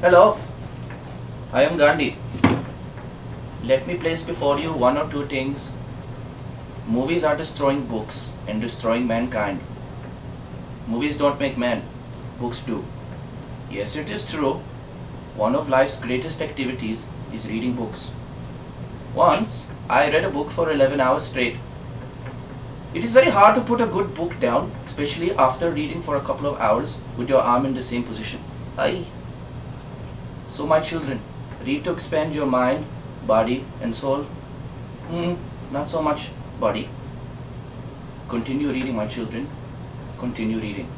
Hello, I am Gandhi. Let me place before you one or two things. Movies are destroying books and destroying mankind. Movies don't make men, books do. Yes, it is true. One of life's greatest activities is reading books. Once, I read a book for 11 hours straight. It is very hard to put a good book down, especially after reading for a couple of hours with your arm in the same position. Aye. So, my children, read to expand your mind, body, and soul. Hmm, not so much body. Continue reading, my children. Continue reading.